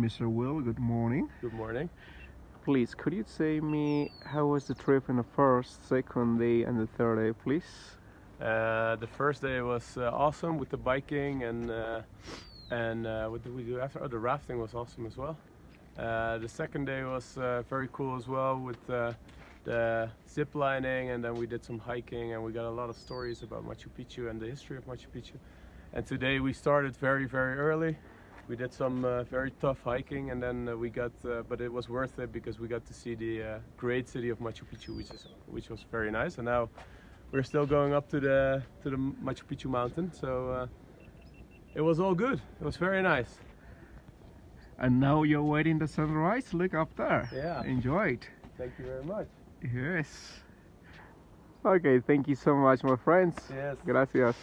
Mr. Will, good morning. Good morning. Please, could you say me how was the trip in the first, second day, and the third day, please? Uh, the first day was uh, awesome with the biking and uh, and uh, what did we do after? Oh, the rafting was awesome as well. Uh, the second day was uh, very cool as well with the zip lining and then we did some hiking and we got a lot of stories about Machu Picchu and the history of Machu Picchu. And today we started very very early. We did some uh, very tough hiking and then uh, we got, uh, but it was worth it because we got to see the great city of Machu Picchu, which is which was very nice. And now we're still going up to the to the Machu Picchu mountain. So uh, it was all good. It was very nice. And now you're waiting the sunrise. Look up there. Yeah. Enjoy it. Thank you very much. Yes. Okay, thank you so much, my friends. Yes. Gracias.